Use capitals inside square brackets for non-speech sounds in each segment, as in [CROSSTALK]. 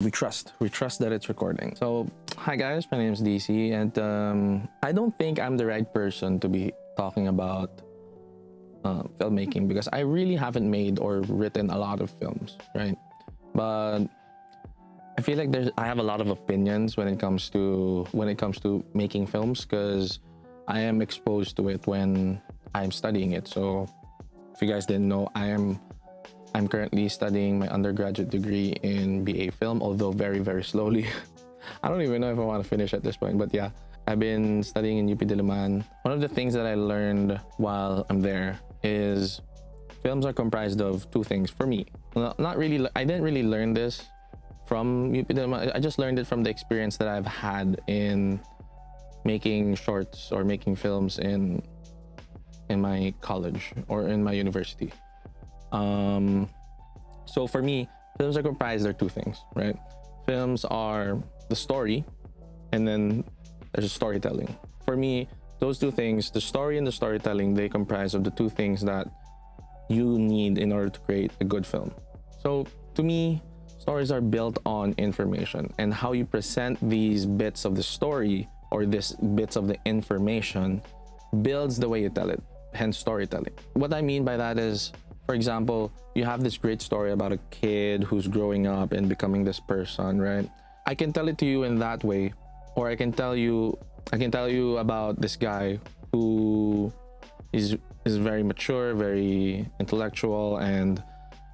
we trust we trust that it's recording. So hi guys my name is dc and um, i don't think i'm the right person to be talking about uh, filmmaking because i really haven't made or written a lot of films right? But i feel like there's i have a lot of opinions when it comes to when it comes to making films because i am exposed to it when i'm studying it. So if you guys didn't know i am I'm currently studying my undergraduate degree in BA film, although very, very slowly. [LAUGHS] I don't even know if I want to finish at this point, but yeah, I've been studying in UP Diliman. One of the things that I learned while I'm there is films are comprised of two things for me. Not really, I didn't really learn this from UP Diliman. I just learned it from the experience that I've had in making shorts or making films in in my college or in my university. Um, so for me, films are comprised of two things, right? Films are the story, and then there's storytelling. For me, those two things, the story and the storytelling, they comprise of the two things that you need in order to create a good film. So to me, stories are built on information and how you present these bits of the story or these bits of the information builds the way you tell it, hence storytelling. What I mean by that is for example, you have this great story about a kid who's growing up and becoming this person, right? I can tell it to you in that way, or I can tell you, I can tell you about this guy who is is very mature, very intellectual, and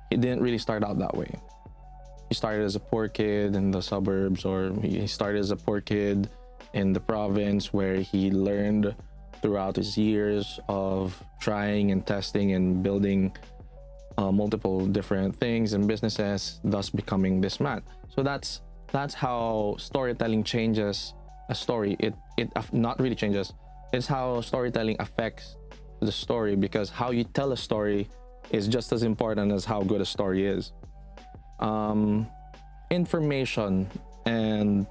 he didn't really start out that way. He started as a poor kid in the suburbs, or he started as a poor kid in the province where he learned throughout his years of trying and testing and building uh, multiple different things and businesses, thus becoming this man. So that's that's how storytelling changes a story. It it not really changes. It's how storytelling affects the story because how you tell a story is just as important as how good a story is. Um, information and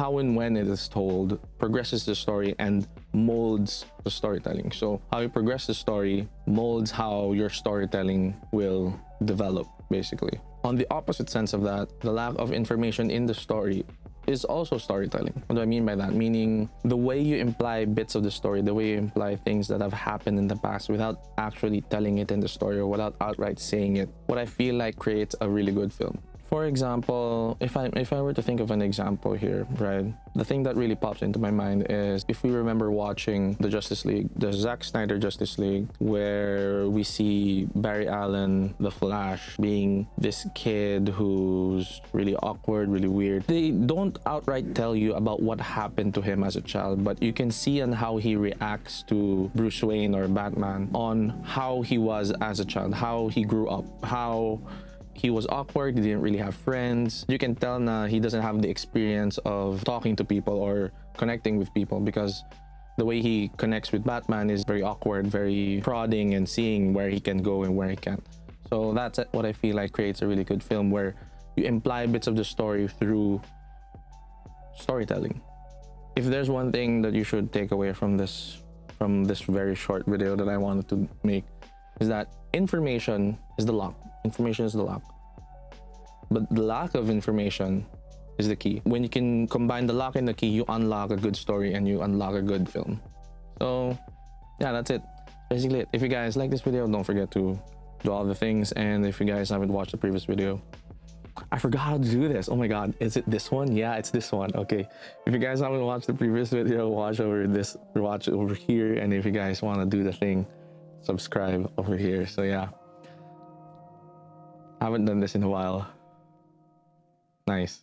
how and when it is told progresses the story and molds the storytelling. So how you progress the story molds how your storytelling will develop, basically. On the opposite sense of that, the lack of information in the story is also storytelling. What do I mean by that? Meaning the way you imply bits of the story, the way you imply things that have happened in the past without actually telling it in the story or without outright saying it, what I feel like creates a really good film. For example, if I if I were to think of an example here, right? The thing that really pops into my mind is if we remember watching the Justice League, the Zack Snyder Justice League, where we see Barry Allen, the Flash, being this kid who's really awkward, really weird. They don't outright tell you about what happened to him as a child, but you can see on how he reacts to Bruce Wayne or Batman on how he was as a child, how he grew up, how he was awkward, he didn't really have friends. You can tell na he doesn't have the experience of talking to people or connecting with people because the way he connects with Batman is very awkward, very prodding and seeing where he can go and where he can't. So that's what I feel like creates a really good film where you imply bits of the story through storytelling. If there's one thing that you should take away from this from this very short video that I wanted to make is that information is the lock information is the lock. But the lack of information is the key. When you can combine the lock and the key, you unlock a good story and you unlock a good film. So yeah, that's it. Basically it. If you guys like this video, don't forget to do all the things. And if you guys haven't watched the previous video, I forgot how to do this. Oh my god, is it this one? Yeah, it's this one. Okay. If you guys haven't watched the previous video, watch over this, watch over here. And if you guys want to do the thing, subscribe over here. So yeah. I haven't done this in a while. Nice.